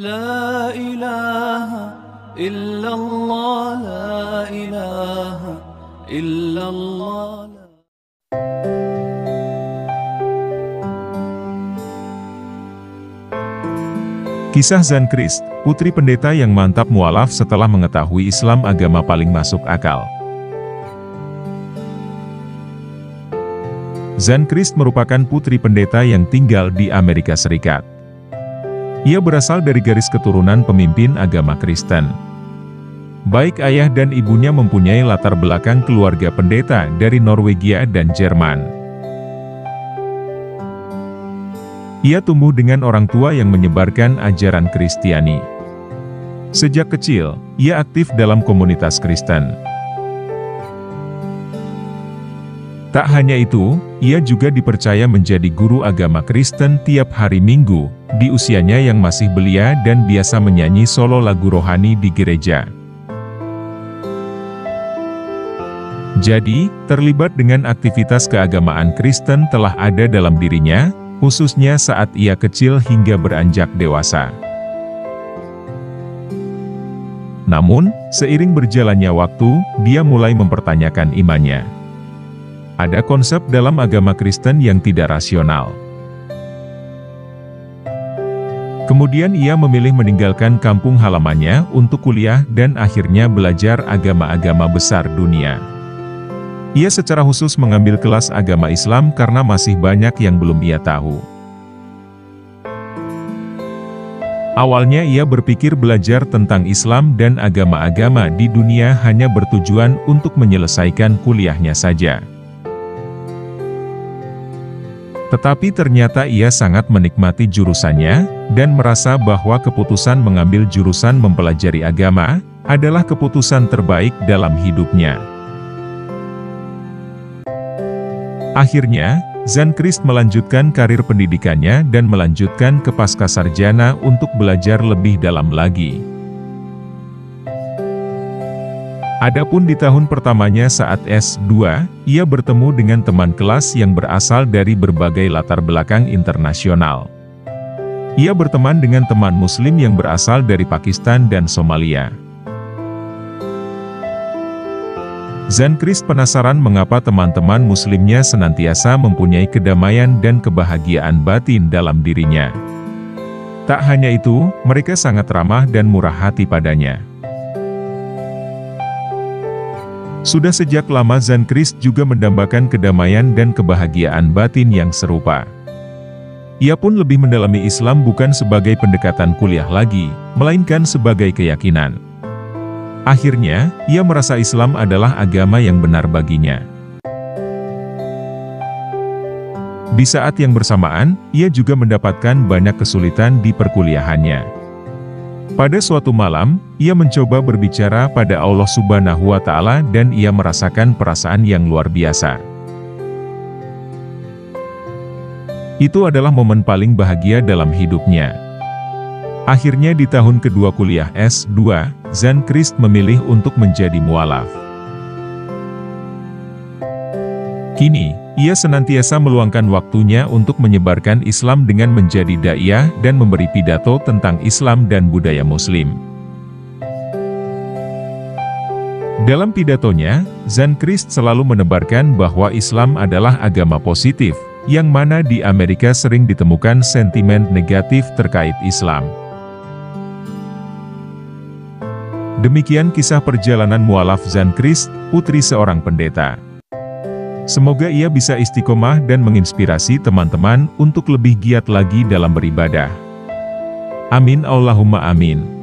لا إله إلا الله لا إله إلا الله Kisah Zanchrist, putri pendeta yang mantap mualaf setelah mengetahui Islam agama paling masuk akal. Zanchrist merupakan putri pendeta yang tinggal di Amerika Serikat. Ia berasal dari garis keturunan pemimpin agama Kristen. Baik ayah dan ibunya mempunyai latar belakang keluarga pendeta dari Norwegia dan Jerman. Ia tumbuh dengan orang tua yang menyebarkan ajaran Kristiani. Sejak kecil, ia aktif dalam komunitas Kristen. Tak hanya itu, ia juga dipercaya menjadi guru agama Kristen tiap hari Minggu, di usianya yang masih belia dan biasa menyanyi solo lagu rohani di gereja. Jadi, terlibat dengan aktivitas keagamaan Kristen telah ada dalam dirinya, khususnya saat ia kecil hingga beranjak dewasa. Namun, seiring berjalannya waktu, dia mulai mempertanyakan imannya. Ada konsep dalam agama Kristen yang tidak rasional. Kemudian ia memilih meninggalkan kampung halamannya untuk kuliah dan akhirnya belajar agama-agama besar dunia. Ia secara khusus mengambil kelas agama Islam karena masih banyak yang belum ia tahu. Awalnya ia berpikir belajar tentang Islam dan agama-agama di dunia hanya bertujuan untuk menyelesaikan kuliahnya saja. Tetapi ternyata ia sangat menikmati jurusannya, dan merasa bahwa keputusan mengambil jurusan mempelajari agama, adalah keputusan terbaik dalam hidupnya. Akhirnya, Zanchrist melanjutkan karir pendidikannya dan melanjutkan ke Pascasarjana untuk belajar lebih dalam lagi. Adapun di tahun pertamanya saat S2, ia bertemu dengan teman kelas yang berasal dari berbagai latar belakang internasional. Ia berteman dengan teman muslim yang berasal dari Pakistan dan Somalia. Zanchrist penasaran mengapa teman-teman muslimnya senantiasa mempunyai kedamaian dan kebahagiaan batin dalam dirinya. Tak hanya itu, mereka sangat ramah dan murah hati padanya. Sudah sejak lama Zanchrist juga mendambakan kedamaian dan kebahagiaan batin yang serupa. Ia pun lebih mendalami Islam bukan sebagai pendekatan kuliah lagi, melainkan sebagai keyakinan. Akhirnya, ia merasa Islam adalah agama yang benar baginya. Di saat yang bersamaan, ia juga mendapatkan banyak kesulitan di perkuliahannya. Pada suatu malam, ia mencoba berbicara pada Allah Subhanahu wa Ta'ala, dan ia merasakan perasaan yang luar biasa. Itu adalah momen paling bahagia dalam hidupnya. Akhirnya di tahun kedua kuliah S2, Zanchrist memilih untuk menjadi mualaf. Kini, ia senantiasa meluangkan waktunya untuk menyebarkan Islam dengan menjadi da'iyah dan memberi pidato tentang Islam dan budaya Muslim. Dalam pidatonya, Zanchrist selalu menebarkan bahwa Islam adalah agama positif, yang mana di Amerika sering ditemukan sentimen negatif terkait Islam. Demikian kisah perjalanan mualaf Zanchrist, putri seorang pendeta. Semoga ia bisa istiqomah dan menginspirasi teman-teman untuk lebih giat lagi dalam beribadah. Amin Allahumma amin.